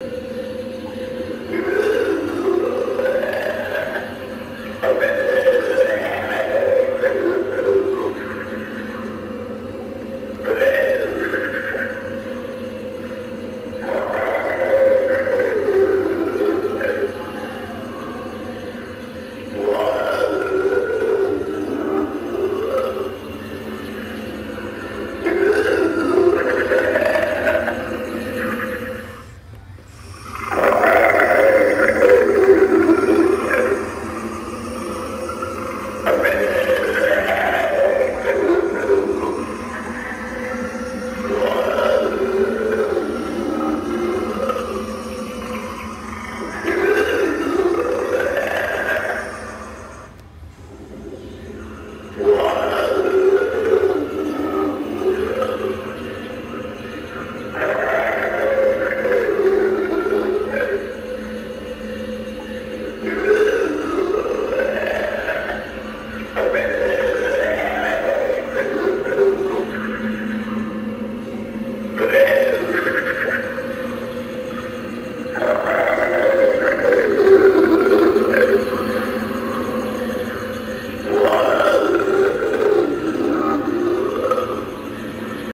you Wow.